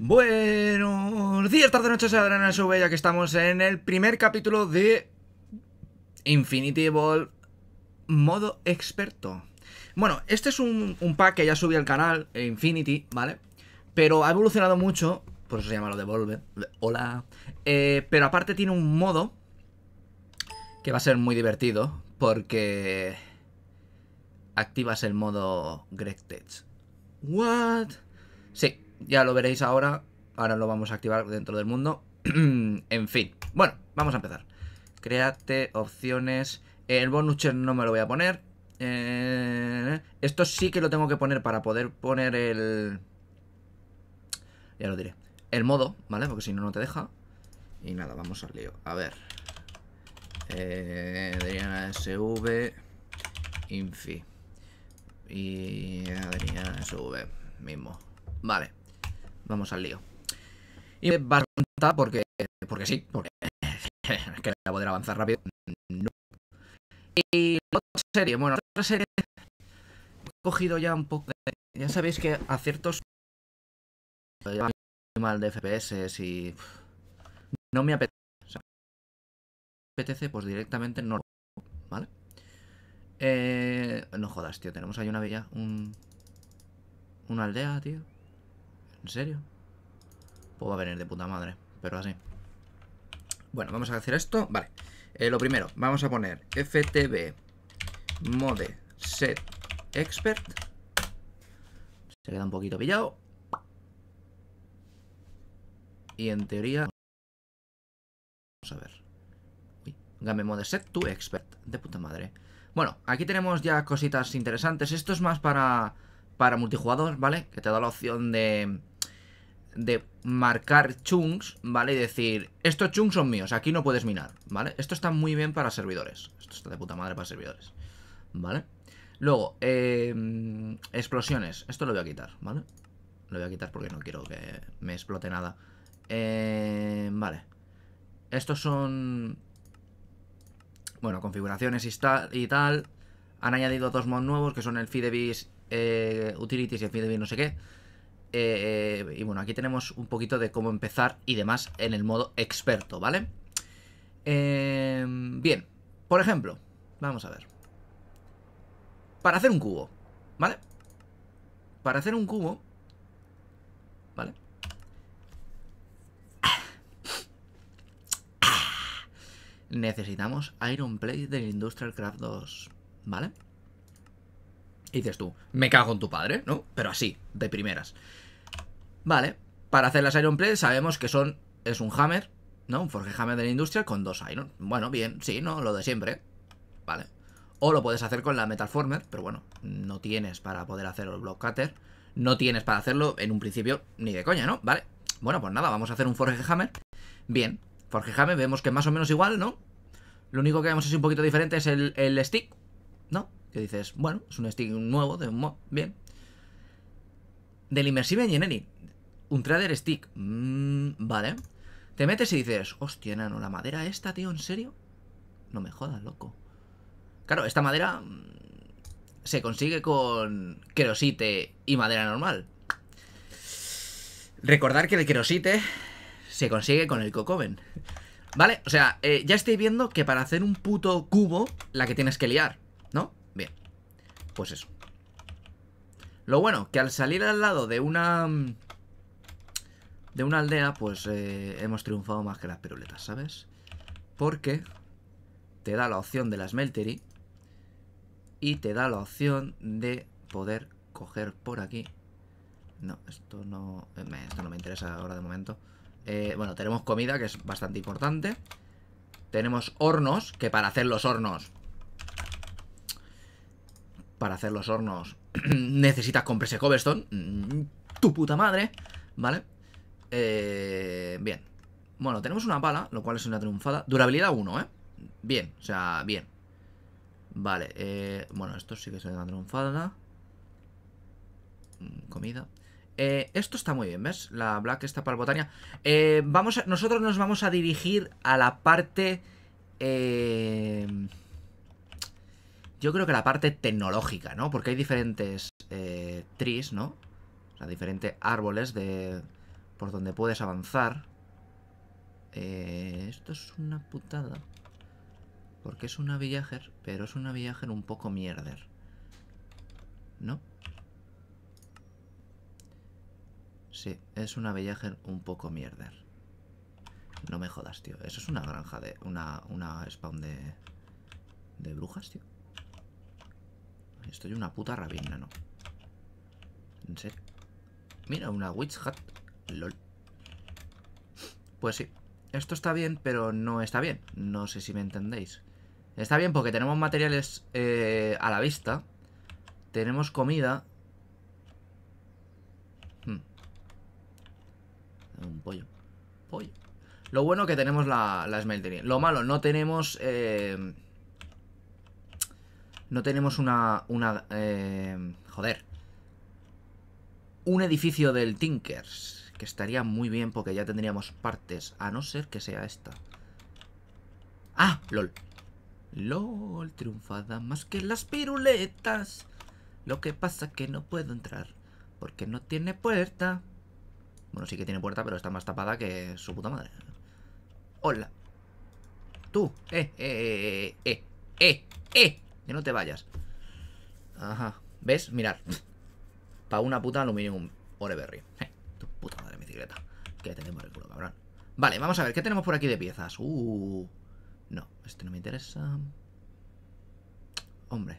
Buenos días, tarde, noches, Adriana SV, ya que estamos en el primer capítulo de Infinity Ball modo experto. Bueno, este es un, pack que ya subí al canal, Infinity, ¿vale? Pero ha evolucionado mucho, por eso se llama lo de. Hola. Eh, pero aparte tiene un modo que va a ser muy divertido, porque activas el modo Greg Tech. ¿What? Sí, ya lo veréis ahora. Ahora lo vamos a activar dentro del mundo. en fin. Bueno, vamos a empezar. Créate opciones. El bonus no me lo voy a poner. Eh, esto sí que lo tengo que poner para poder poner el... Ya lo diré. El modo, ¿vale? Porque si no, no te deja. Y nada, vamos al lío. A ver. Eh, Adriana SV. Infi. Y Adriana SV. Mismo. Vale. Vamos al lío. Y bastante porque, porque sí, porque es que a poder avanzar rápido. Y la otra serie, bueno, la otra serie he cogido ya un poco. Ya sabéis que a ciertos... mal de FPS y... No me apetece. O sea, apetece, pues directamente no ¿vale? Eh, no jodas, tío. Tenemos ahí una bella... Un... Una aldea, tío. ¿En serio? Pues va a venir de puta madre, pero así. Bueno, vamos a hacer esto. Vale. Eh, lo primero, vamos a poner ftb mode set expert. Se queda un poquito pillado. Y en teoría... Vamos a ver. Uy, game mode set to expert. De puta madre. Bueno, aquí tenemos ya cositas interesantes. Esto es más para, para multijugador, ¿vale? Que te da la opción de de marcar chunks, ¿vale? Y decir, estos chunks son míos, aquí no puedes minar, ¿vale? Esto está muy bien para servidores. Esto está de puta madre para servidores, ¿vale? Luego, eh, explosiones. Esto lo voy a quitar, ¿vale? Lo voy a quitar porque no quiero que me explote nada. Eh, vale. Estos son... Bueno, configuraciones y, tal. Han añadido dos mods nuevos que son el FeedBees eh, Utilities y el FeedBees no sé qué. Eh, y bueno, aquí tenemos un poquito de cómo empezar y demás en el modo experto, ¿vale? Eh, bien, por ejemplo, vamos a ver. Para hacer un cubo, ¿vale? Para hacer un cubo, ¿vale? Necesitamos Iron Plate del Industrial Craft 2, ¿vale? Y dices tú, me cago en tu padre, ¿no? Pero así, de primeras. Vale, para hacer las Iron Plates sabemos que son es un hammer, ¿no? Un forge hammer de la industria con dos iron. Bueno, bien, sí, ¿no? Lo de siempre. Vale. O lo puedes hacer con la Metal Former, pero bueno, no tienes para poder hacer el Block Cutter. No tienes para hacerlo en un principio ni de coña, ¿no? Vale. Bueno, pues nada, vamos a hacer un Forge Hammer. Bien, Forge Hammer vemos que más o menos igual, ¿no? Lo único que vemos es un poquito diferente es el, el stick, ¿no? Que dices, bueno, es un stick nuevo, de un mod, bien. Del Immersive Engineering. Un trader stick. Mm, vale. Te metes y dices, hostia, nano, la madera esta, tío, ¿en serio? No me jodas, loco. Claro, esta madera mm, se consigue con querosite y madera normal. Recordar que el querosite se consigue con el cocoven. ¿Vale? O sea, eh, ya estoy viendo que para hacer un puto cubo, la que tienes que liar, ¿no? Pues eso. Lo bueno, que al salir al lado de una... Mm, de una aldea, pues eh, hemos triunfado más que las piruletas, ¿sabes? Porque te da la opción de la smeltery y te da la opción de poder coger por aquí. No, esto no, eh, esto no me interesa ahora de momento. Eh, bueno, tenemos comida, que es bastante importante. Tenemos hornos, que para hacer los hornos... Para hacer los hornos necesitas comprarse cobblestone. Mm, tu puta madre, ¿vale? Eh, bien. Bueno, tenemos una pala, lo cual es una triunfada. Durabilidad 1, ¿eh? Bien, o sea, bien. Vale, eh, bueno, esto sí que es una triunfada. Mm, comida. Eh, esto está muy bien, ¿ves? La black está para botania. Eh, vamos nosotros nos vamos a dirigir a la parte... Eh, yo creo que la parte tecnológica, ¿no? Porque hay diferentes eh, trees, ¿no? O sea, diferentes árboles de por donde puedes avanzar. Eh, esto es una putada. Porque es una villager, pero es una villager un poco mierder. ¿No? Sí, es una villager un poco mierder. No me jodas, tío. Eso es una granja de... Una, una spawn de... De brujas, tío. Estoy una puta rabina, ¿no? En serio. Mira, una witch hat. LOL. Pues sí. Esto está bien, pero no está bien. No sé si me entendéis. Está bien porque tenemos materiales eh, a la vista. Tenemos comida. Hmm. Un pollo. Pollo. Lo bueno que tenemos la, la smeltería. Lo malo, no tenemos... Eh, no tenemos una... una eh, joder. Un edificio del Tinkers. Que estaría muy bien porque ya tendríamos partes. A no ser que sea esta. ¡Ah! LOL. LOL, triunfada más que las piruletas. Lo que pasa que no puedo entrar. Porque no tiene puerta. Bueno, sí que tiene puerta, pero está más tapada que su puta madre. Hola. Tú. Eh, eh, eh, eh, eh. Que no te vayas. Ajá. ¿Ves? Mirar. Para una puta aluminium Oreberry. Eh, tu puta madre bicicleta. Que tenemos el culo, cabrón. Vale, vamos a ver. ¿Qué tenemos por aquí de piezas? Uh. No, este no me interesa. Hombre.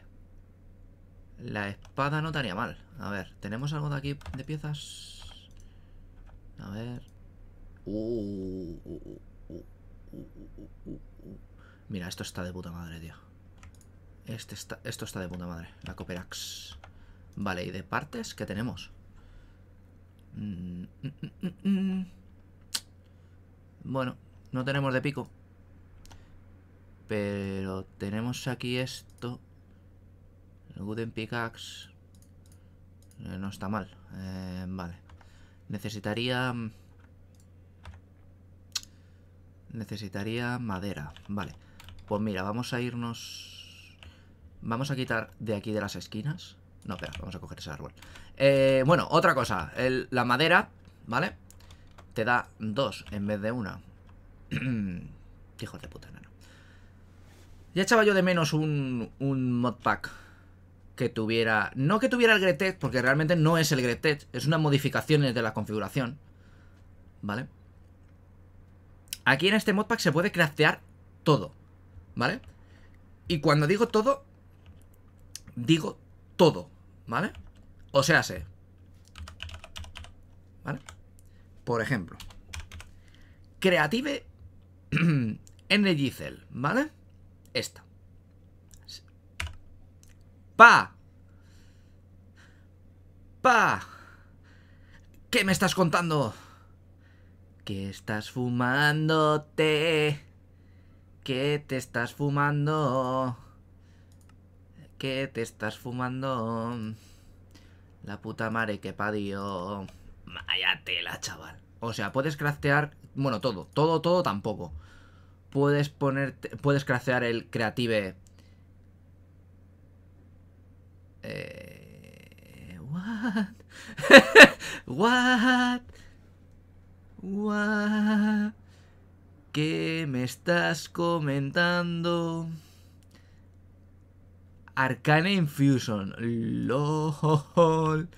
La espada no estaría mal. A ver, ¿tenemos algo de aquí de piezas? A ver. Uh, uh, uh, Mira, esto está de puta madre, tío. Este esto está de puta madre. La Cooperax. Vale, ¿y de partes qué tenemos? Mm, mm, mm, bueno, no tenemos de pico. Pero tenemos aquí esto. El Wooden Pickaxe. Eh, no está mal. Eh, vale. Necesitaría... Necesitaría madera. Vale. Pues mira, vamos a irnos... Vamos a quitar de aquí de las esquinas. No, espera, vamos a coger ese árbol. Eh, bueno, otra cosa. la madera, ¿vale? Te da dos en vez de una. Hijos de puta, nano. Ya echaba yo de menos un, un modpack que tuviera... No que tuviera el Gretet, porque realmente no es el Gretet. Es unas modificaciones de la configuración. ¿Vale? Aquí en este modpack se puede craftear todo. ¿Vale? Y cuando digo todo, digo todo, ¿vale? O sea, sé. ¿Vale? Por ejemplo, Creative Energy Cell, ¿vale? Esta. ¡Pa! ¡Pa! ¿Qué me estás contando? ¿Qué estás fumándote? ¿Qué te estás fumando? ¿Qué te estás fumando? La puta madre que parió. Vaya tela, chaval. O sea, puedes craftear... Bueno, todo. Todo, todo tampoco. Puedes ponerte... Puedes craftear el creative... Eh... What? What? What? ¿Qué me estás comentando? Arcane Infusion. LOL.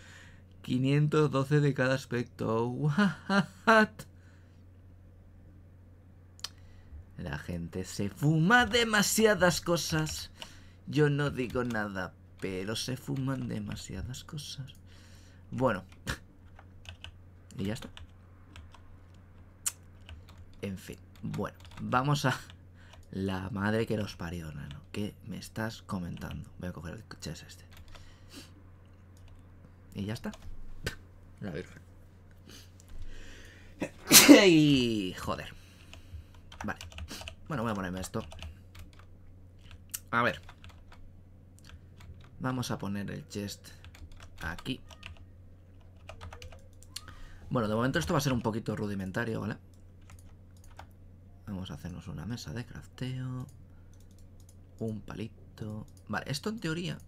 512 de cada aspecto. What? La gente se fuma demasiadas cosas. Yo no digo nada, pero se fuman demasiadas cosas. Bueno. Y ya está. En fin. Bueno, vamos a... La madre que los parió, nano. ¿Qué me estás comentando? Voy a coger el chest este. Y ya está. La virgen. y... Joder. Vale. Bueno, voy a ponerme esto. A ver. Vamos a poner el chest aquí. Bueno, de momento esto va a ser un poquito rudimentario, ¿vale? Vamos a hacernos una mesa de crafteo. Un palito. Vale, esto en teoría...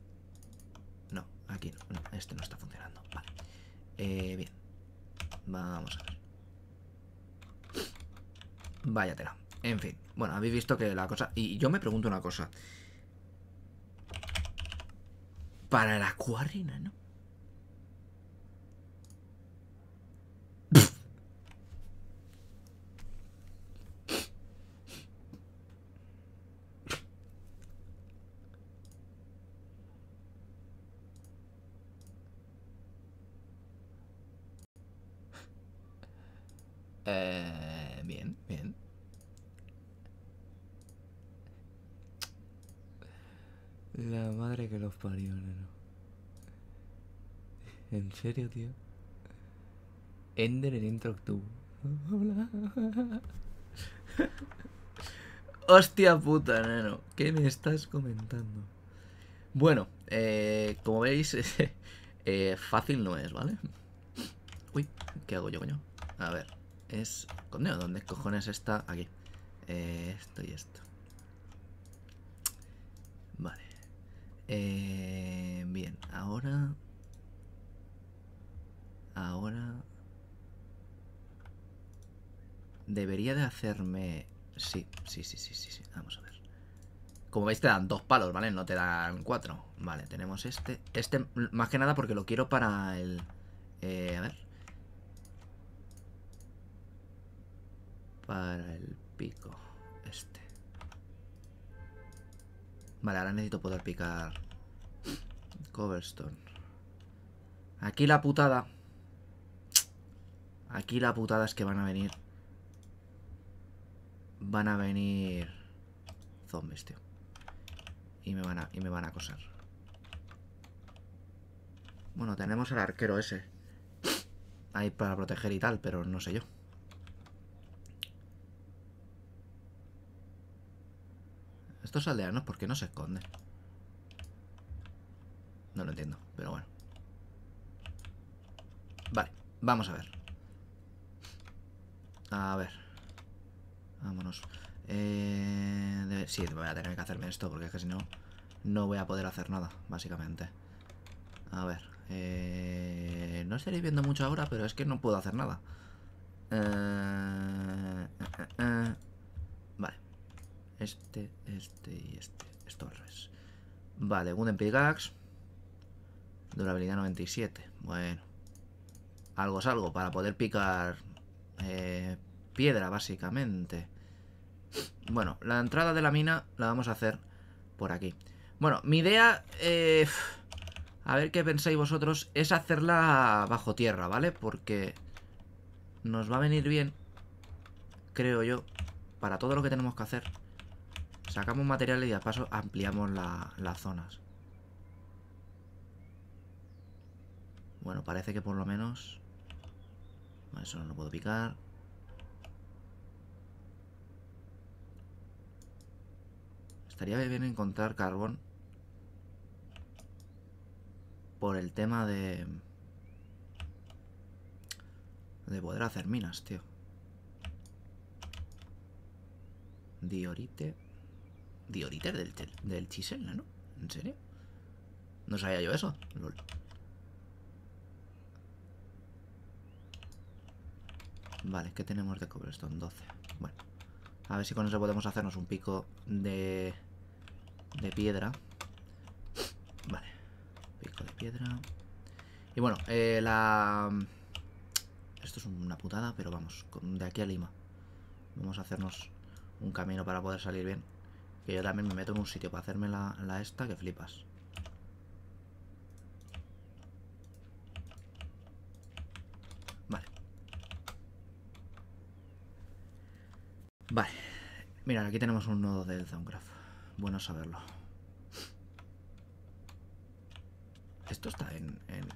No, aquí no. no este no está funcionando. Vale. Eh, bien. Vamos a ver. Vaya tela. En fin. Bueno, habéis visto que la cosa... Y yo me pregunto una cosa. Para el acuarina, ¿no? Que los parió, neno. ¿En serio, tío? Ender en intro Hostia puta, neno. ¿Qué me estás comentando? Bueno, eh, como veis, eh, fácil no es, ¿vale? Uy, ¿qué hago yo, coño? A ver es... Coño, ¿dónde cojones está? Aquí. Eh, esto y esto. Vale. Eh, bien, ahora... Ahora... Debería de hacerme... Sí, sí, sí, sí, sí, sí. Vamos a ver. Como veis te dan dos palos, ¿vale? No te dan cuatro. Vale, tenemos este. Este, más que nada porque lo quiero para el... Eh, a ver. para el pico. Vale, ahora necesito poder picar Coverstone. Aquí la putada. Aquí la putada es que van a venir. Van a venir zombies, tío. Y me van a, y me van a acosar. Bueno, tenemos el arquero ese. Ahí para proteger y tal, pero no sé yo. Estos aldeanos, ¿por qué no se esconden? No lo entiendo, pero bueno. Vale, vamos a ver. A ver. Vámonos. Eh, sí, voy a tener que hacerme esto porque es que si no, no voy a poder hacer nada, básicamente. A ver. Eh, no estaréis viendo mucho ahora, pero es que no puedo hacer nada. Eh, eh, eh. Este, este y este. Esto al revés. Vale, Wooden Pickaxe. Durabilidad 97. Bueno. Algo es algo para poder picar eh, piedra, básicamente. Bueno, la entrada de la mina la vamos a hacer por aquí. Bueno, mi idea, eh, a ver qué pensáis vosotros, es hacerla bajo tierra, ¿vale? Porque nos va a venir bien, creo yo, para todo lo que tenemos que hacer. Sacamos materiales y a paso ampliamos las zonas. Bueno, parece que por lo menos... Eso no lo puedo picar. Estaría bien encontrar carbón. Por el tema de... De poder hacer minas, tío. Diorite. Dioriter del, del chisel, ¿no? ¿En serio? No sabía yo eso. Vale, ¿qué tenemos de cobblestone? 12. Bueno. A ver si con eso podemos hacernos un pico de... De piedra. Vale. Pico de piedra. Y bueno, eh, la... Esto es una putada, pero vamos, de aquí a Lima. Vamos a hacernos un camino para poder salir bien. Que yo también me meto en un sitio para hacerme la, esta que flipas. Vale. Vale. Mira, aquí tenemos un nodo del Zonecraft. Bueno saberlo. Esto está en, en,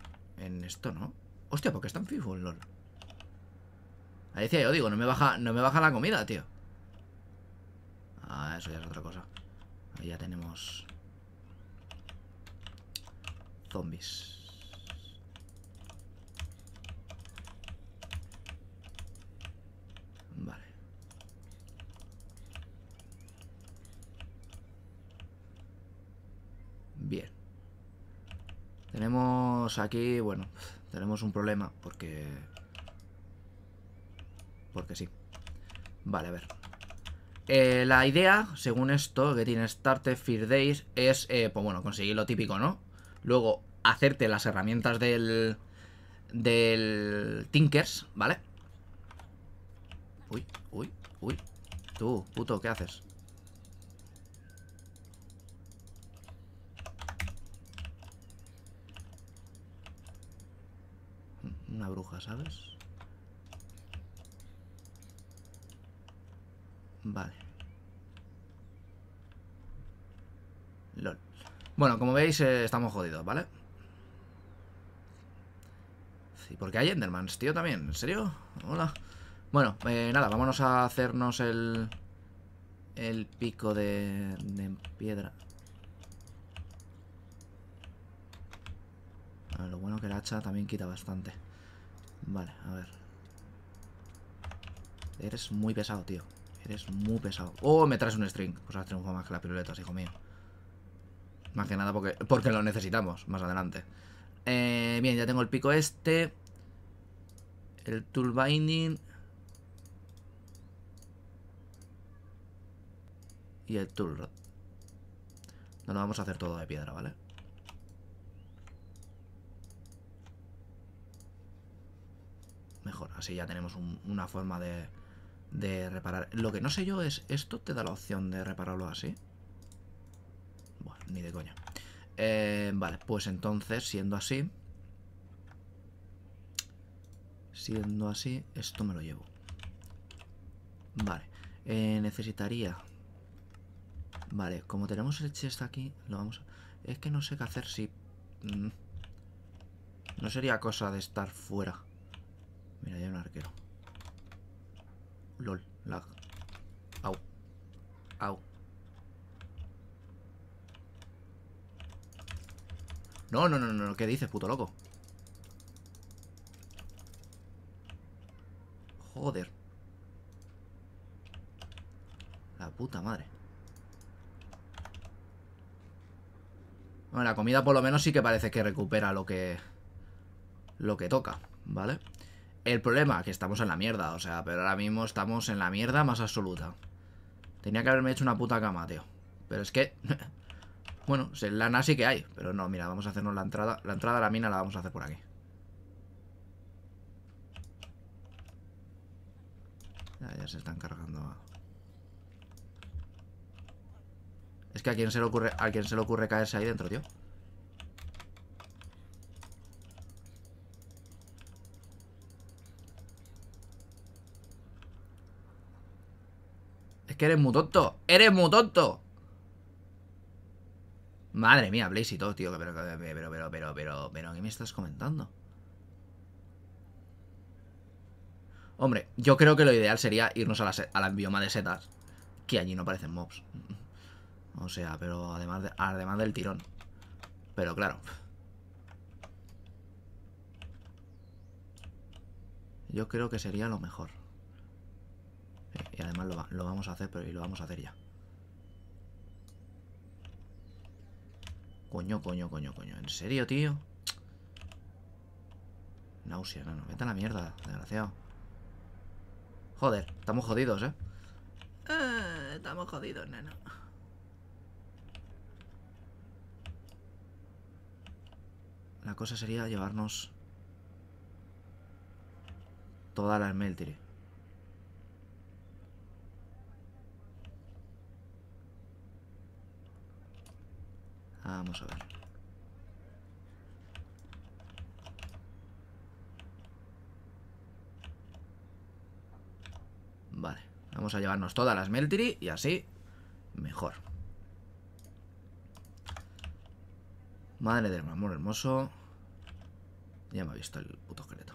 en esto, ¿no? Hostia, porque está en FIFO LOL. Ahí decía yo, digo, no me baja, no me baja la comida, tío. Eso ya es otra cosa. Ahí ya tenemos... Zombies. Vale. Bien. Tenemos aquí, bueno, tenemos un problema porque... Porque sí. Vale, a ver. Eh, la idea, según esto, que tiene Starter Fear Days, es, eh, pues bueno, conseguir lo típico, ¿no? Luego, hacerte las herramientas del... Del Tinkers, ¿vale? Uy, uy, uy. Tú, puto, ¿qué haces? Una bruja, ¿sabes? Vale. LOL. Bueno, como veis, eh, estamos jodidos, ¿vale? Sí, porque hay Endermans, tío, también. ¿En serio? Hola. Bueno, eh, nada, vámonos a hacernos el... El pico de, de piedra. lo bueno que el hacha también quita bastante. Vale, a ver. Eres muy pesado, tío. Eres muy pesado. Oh, me traes un string. Pues has triunfado más que la piruletas, hijo mío. Más que nada porque, porque lo necesitamos más adelante. Eh, bien, ya tengo el pico este. El tool binding. Y el tool rod. No lo vamos a hacer todo de piedra, ¿vale? Mejor, así ya tenemos una forma de, de reparar. Lo que no sé yo es, ¿esto te da la opción de repararlo así? Bueno, ni de coña. Eh, vale, pues entonces, siendo así... Siendo así, esto me lo llevo. Vale. Eh, necesitaría... Vale, como tenemos el chest aquí, lo vamos a... Es que no sé qué hacer si... Mm, no sería cosa de estar fuera. Mira, hay un arquero. LOL, lag. Au. Au. No, no, no, no. ¿Qué dices, puto loco? Joder. La puta madre. Bueno, la comida por lo menos sí que parece que recupera lo que... Lo que toca, ¿vale? El problema, que estamos en la mierda, o sea, pero ahora mismo estamos en la mierda más absoluta. Tenía que haberme hecho una puta cama, tío. Pero es que... bueno, lana sí que hay, pero no, mira, vamos a hacernos la entrada. La entrada a la mina la vamos a hacer por aquí. Ya, se están cargando. Es que a quién se le ocurre, a quién se le ocurre caerse ahí dentro, tío. Que eres muy tonto. ¡Eres muy tonto! Madre mía, Blaze y todo, tío. Pero, pero, pero, pero, pero, pero, ¿qué me estás comentando? Hombre, yo creo que lo ideal sería irnos a la, a bioma de setas. Que allí no aparecen mobs. O sea, pero además, además del tirón. Pero claro. Yo creo que sería lo mejor. Y además lo, vamos a hacer, pero y lo vamos a hacer ya. Coño, coño, coño, coño. ¿En serio, tío? Náusea, no, no. Vete a la mierda, desgraciado. Joder, estamos jodidos, ¿eh? eh estamos jodidos, neno. La cosa sería llevarnos toda la smeltery. Vamos a ver. Vale, vamos a llevarnos todas las Meltiri y así mejor. Madre del amor hermoso. Ya me ha visto el puto esqueleto.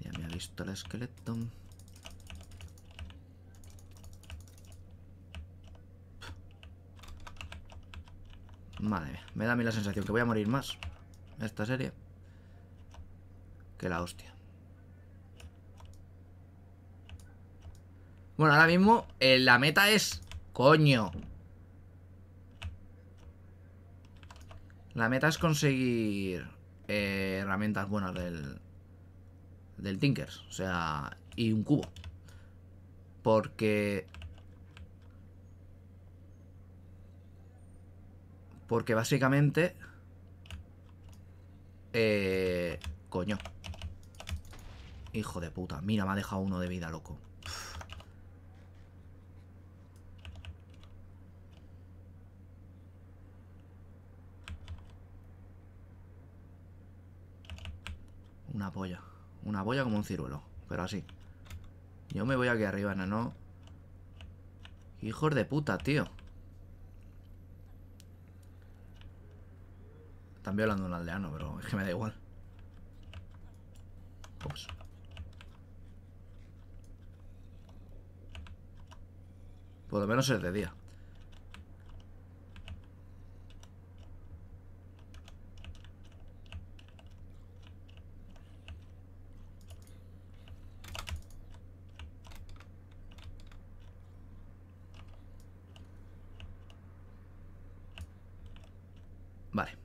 Ya me ha visto el esqueleto. Madre mía, me da a mí la sensación que voy a morir más esta serie que la hostia. Bueno, ahora mismo eh, la meta es... Coño. La meta es conseguir eh, herramientas buenas del, del Tinkers. O sea, y un cubo. Porque... Porque básicamente... Eh... Coño. Hijo de puta. Mira, me ha dejado uno de vida, loco. Una polla. Una polla como un ciruelo. Pero así. Yo me voy aquí arriba, ¿no? Hijos de puta, tío. Están violando a un aldeano, pero es que me da igual. Pues. Por lo menos es de día. Vale.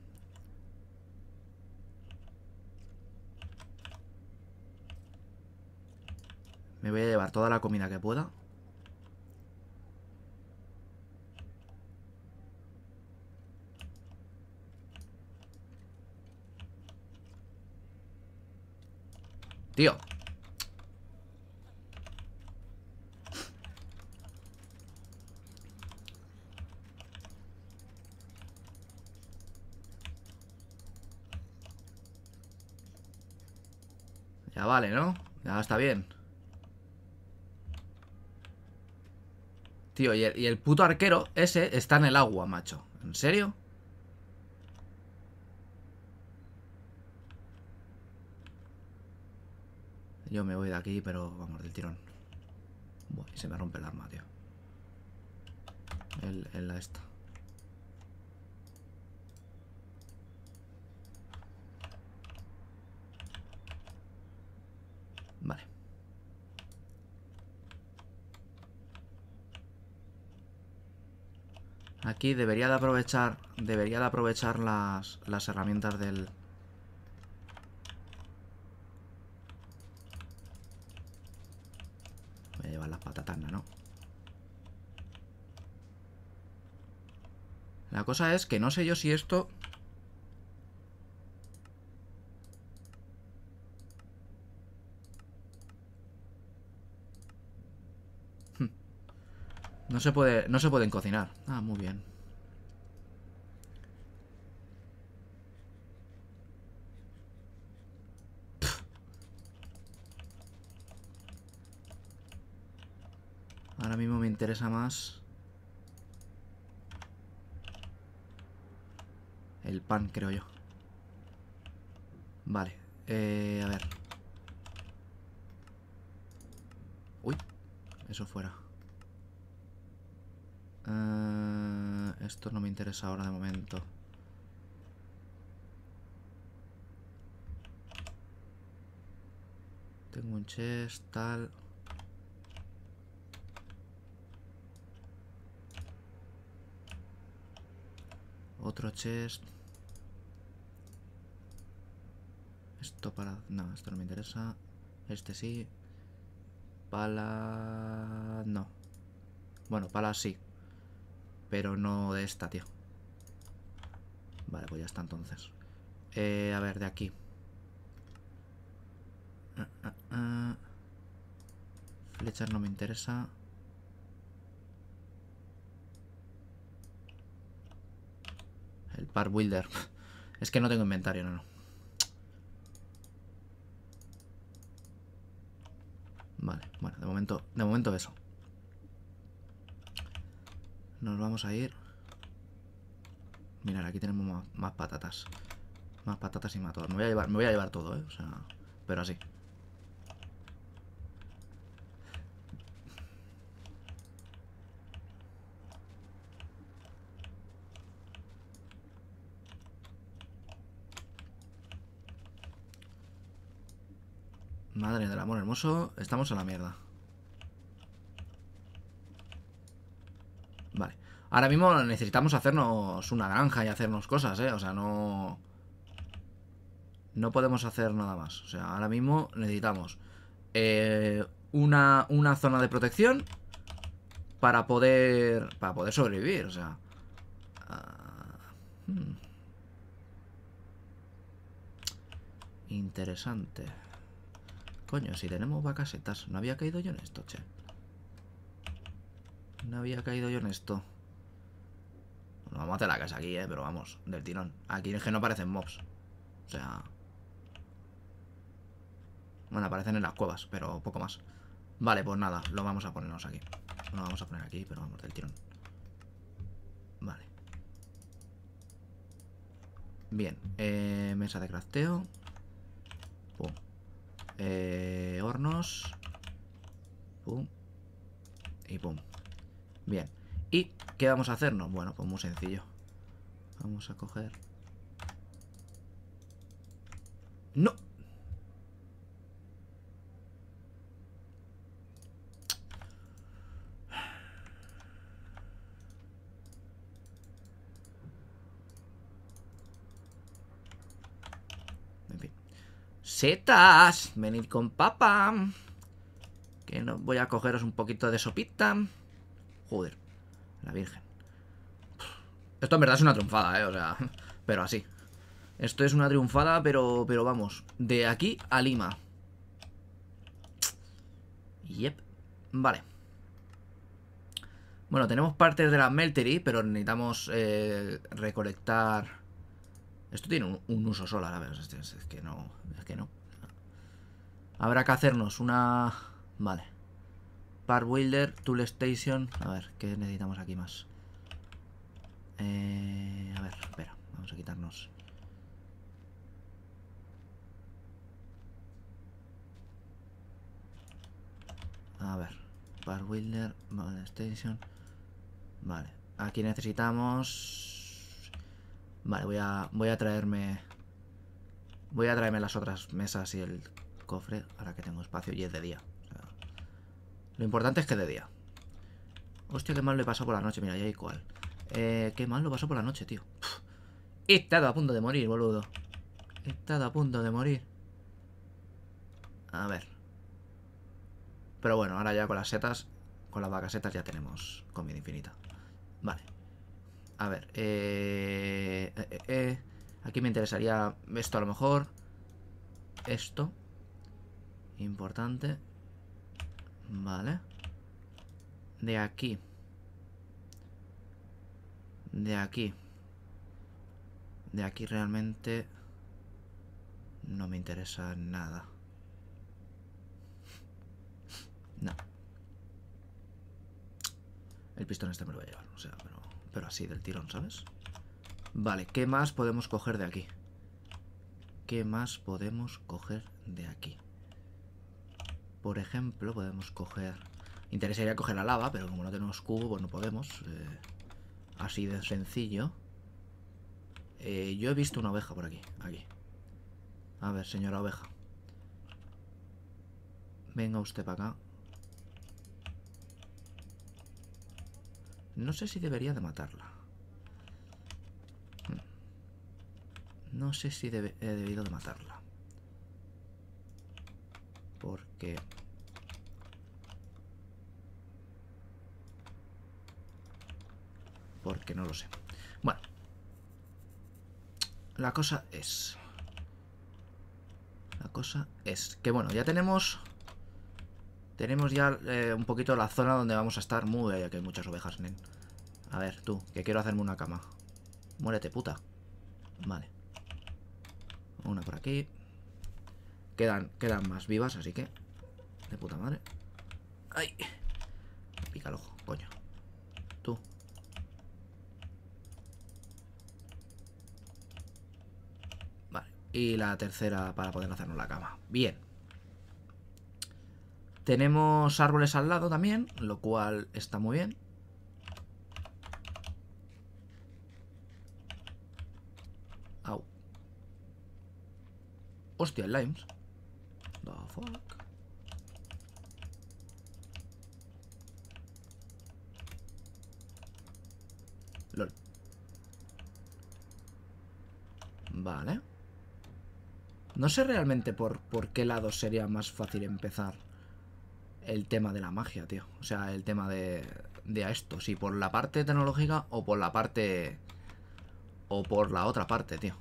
Me voy a llevar la comida que pueda. Tío. Ya vale, ¿no? Ya está bien. Tío, y el, puto arquero ese está en el agua, macho. ¿En serio? Yo me voy de aquí, pero vamos, del tirón. Buah, y se me rompe el arma, tío. El, el la esta. Vale. Aquí debería de aprovechar Debería de aprovechar las, las herramientas del... Voy a llevar las patatas, ¿no? La cosa es que no sé yo si esto... No se puede, no se pueden cocinar. Ah, muy bien. Ahora mismo me interesa más el pan, creo yo. Vale, eh, a ver. Uy, eso fuera. Eh, esto no me interesa ahora de momento. Tengo un chest, tal... Otro chest. Esto para... No, esto no me interesa. Este sí. Pala... No. Bueno, pala sí. Pero no de esta, tío. Vale, pues ya está entonces. Eh, a ver, de aquí. Uh, uh, uh. Flechas no me interesa. El Par Builder. Es que no tengo inventario, no, no. Vale, bueno, de momento, de momento eso. Nos vamos a ir. Mirad, aquí tenemos más, patatas. Más patatas y todo. Me voy a llevar, me voy a llevar todo, ¿eh? O sea, pero así. Madre del amor hermoso, estamos en la mierda. Vale. Ahora mismo necesitamos hacernos una granja y hacernos cosas, ¿eh? O sea, no... No podemos hacer nada más. O sea, ahora mismo necesitamos eh, una, una zona de protección para poder, para poder sobrevivir, o sea... ah, hmm. Interesante. Coño, si tenemos vacasetas, no había caído yo en esto, che. No había caído yo en esto. Vamos a hacer la casa aquí, eh, pero vamos, del tirón. Aquí es que no aparecen mobs. O sea... Bueno, aparecen en las cuevas, pero poco más. Vale, pues nada, lo vamos a ponernos aquí. Lo vamos a poner aquí, pero vamos del tirón. Vale. Bien, eh, mesa de crafteo. Pum. Eh, hornos. Pum. Y pum. Bien. ¿Y qué vamos a hacernos? Bueno, pues muy sencillo. Vamos a coger... ¡No! En fin. Setas, venid con papa. Que no voy a cogeros un poquito de sopita. Joder, la virgen. Esto en verdad es una triunfada, ¿eh? O sea, pero así. Esto es una triunfada, pero, pero vamos, de aquí a Lima. Yep. Vale. Bueno, tenemos partes de la Meltery, pero necesitamos eh, recolectar... Esto tiene un, uso solo, la verdad. Es que no. Es que no. Habrá que hacernos una. Vale. Par Builder, Tool Station. A ver, ¿qué necesitamos aquí más? Eh, a ver, espera. Vamos a quitarnos. A ver. Par Builder, Tool Station. Vale. Aquí necesitamos. Vale, voy a, voy a traerme... Voy a traerme las otras mesas y el cofre ahora que tengo espacio y es de día. Lo importante es que de día. Hostia, qué mal lo he pasado por la noche. Mira, ya hay cual. Eh, qué mal lo pasó por la noche, tío. Uf. He estado a punto de morir, boludo. He estado a punto de morir. A ver. Pero bueno, ahora ya con las setas, con las vacasetas ya tenemos comida infinita. Vale. A ver, eh, eh, eh, eh, aquí me interesaría esto a lo mejor. Esto. Importante. Vale. De aquí. De aquí. De aquí realmente no me interesa nada. No. El pistón este me lo voy a llevar, o sea, pero, pero así del tirón, ¿sabes? Vale, ¿qué más podemos coger de aquí? ¿Qué más podemos coger de aquí? Por ejemplo, podemos coger... Interesaría coger la lava, pero como no tenemos cubo, pues no podemos. eh, así de sencillo. Eh, yo he visto una oveja por aquí, aquí. A ver, señora oveja. Venga usted para acá. No sé si debería de matarla. Hmm. No sé si he debido de matarla. Porque... Porque no lo sé. Bueno. La cosa es... La cosa es que bueno, ya tenemos... Tenemos ya eh, un poquito la zona donde vamos a estar. Muy ahí, que hay muchas ovejas, nen. A ver, tú, que quiero hacerme una cama. Muérete, puta. Vale. Una por aquí. Quedan, quedan más vivas, así que... De puta madre. ¡Ay! Pica el ojo, coño. Tú. Vale. Y la tercera para poder hacernos la cama. Bien. Tenemos árboles al lado también, lo cual está muy bien. Au. Hostia, el limes. LOL. Vale. No sé realmente por, por qué lado sería más fácil empezar el tema de la magia, tío. O sea, el tema de, de esto. Si por la parte tecnológica o por la parte... O por la otra parte, tío.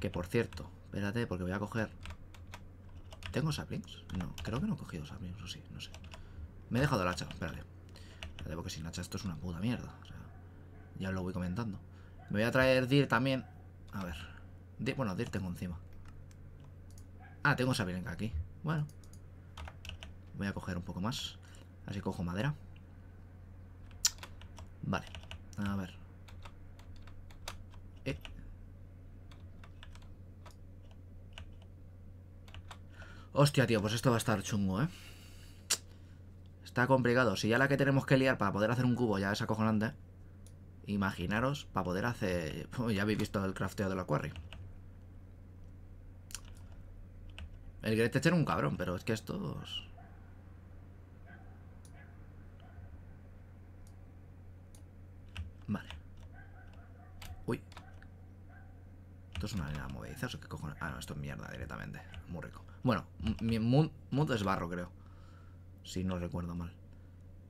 Que por cierto, espérate, porque voy a coger... ¿Tengo saplings? No, creo que no he cogido saplings, o sí, no sé. Me he dejado el hacha, espérate. Espérate, porque sin hacha esto es una puta mierda. O sea, ya lo voy comentando. Me voy a traer Dir también. A ver. bueno, Dir tengo encima. Ah, tengo sapling aquí. Bueno. Voy a coger un poco más. Así cojo madera. Vale. A ver. Hostia, tío, pues esto va a estar chungo, ¿eh? Está complicado. Si ya la que tenemos que liar para poder hacer un cubo ya es acojonante. Imaginaros para poder hacer... ya habéis visto el crafteo de la quarry. El Great era un cabrón, pero es que estos... Vale. Uy. Esto es una arena movediza, ¿o qué cojones? Ah, no, esto es mierda directamente. Muy rico. Bueno, mi mood, es barro, creo. Si no recuerdo mal.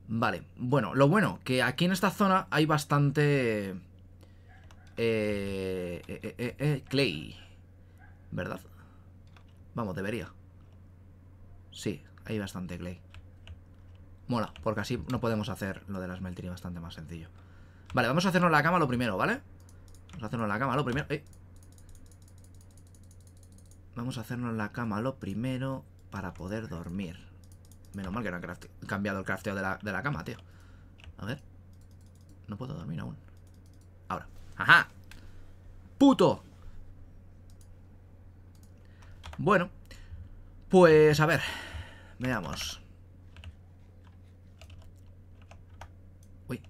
Vale, bueno, lo bueno, que aquí en esta zona hay bastante... Eh, eh, eh, eh, clay. ¿Verdad? Vamos, debería. Sí, hay bastante clay. Mola, porque así no podemos hacer lo de la smeltery bastante más sencillo. Vale, vamos a hacernos la cama lo primero, ¿vale? Vamos a hacernos la cama lo primero. ¡Eh! Vamos a hacernos la cama lo primero para poder dormir. Menos mal que no he cambiado el crafteo de la, de la cama, tío. A ver. No puedo dormir aún. Ahora. ¡Ajá! ¡Puto! Bueno. Pues a ver. Veamos. Uy.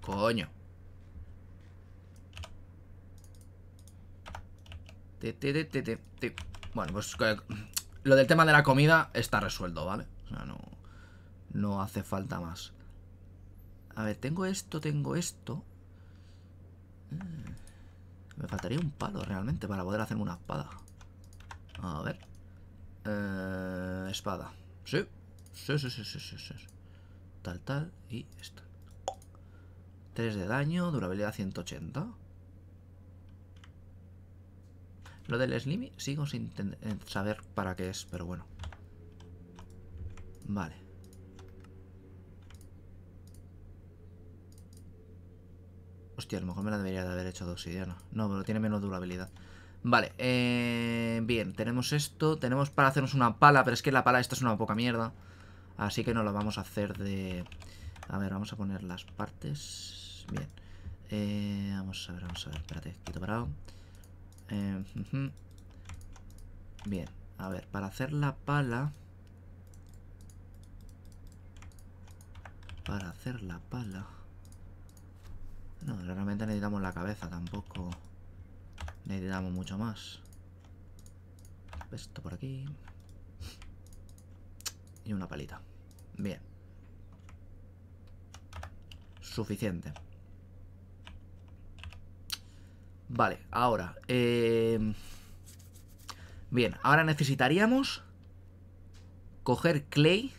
Coño. Bueno, pues lo del tema de la comida está resuelto, ¿vale? O sea, no, no hace falta más. A ver, tengo esto, tengo esto. Mm, me faltaría un palo realmente para poder hacer una espada. A ver. Eh, espada. Sí. Sí, sí, sí, sí, sí, sí. Tal, tal. Y esto. 3 de daño, durabilidad 180. Lo del Slimy sigo sin saber para qué es, pero bueno. Vale. Hostia, a lo mejor me la debería de haber hecho de obsidiana. No, pero tiene menos durabilidad. Vale, eh, bien, tenemos esto. Tenemos para hacernos una pala, pero es que la pala esta es una poca mierda. Así que no lo vamos a hacer de... A ver, vamos a poner las partes. Bien. Eh, vamos a ver, vamos a ver. Espérate, quito parado. Eh, Bien, a ver, para hacer la pala... Para hacer la pala... No, realmente necesitamos la cabeza, tampoco necesitamos mucho más. Esto por aquí. Y una palita. Bien. Suficiente. Vale, ahora. Eh... Bien, ahora necesitaríamos coger clay,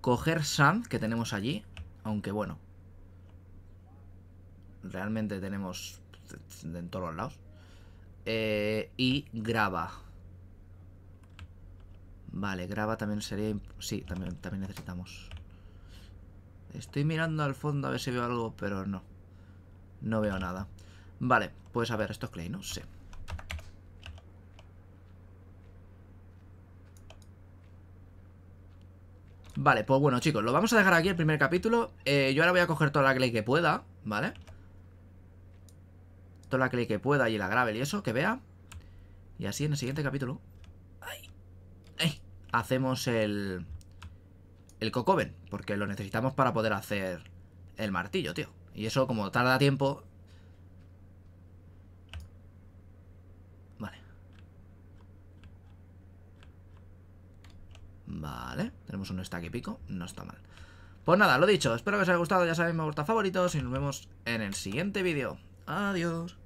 coger sand que tenemos allí, aunque bueno, realmente tenemos en todos los lados, eh, y grava. Vale, grava también sería... Sí, también, también necesitamos. Estoy mirando al fondo a ver si veo algo, pero no. No veo nada. Vale, pues a ver, esto es clay, ¿no? Sí. Vale, pues bueno, chicos, lo vamos a dejar aquí el primer capítulo. Eh, yo ahora voy a coger toda la clay que pueda, ¿vale? Toda la clay que pueda y la gravel y eso, que vea. Y así en el siguiente capítulo... ¡Ay! ¡Ay! Hacemos el... El cocoven, porque lo necesitamos para poder hacer el martillo, tío. Y eso, como tarda tiempo, Vale, tenemos un stack y pico, no está mal. Pues nada, lo dicho, espero que os haya gustado, ya sabéis, me gusta favoritos y nos vemos en el siguiente vídeo. Adiós.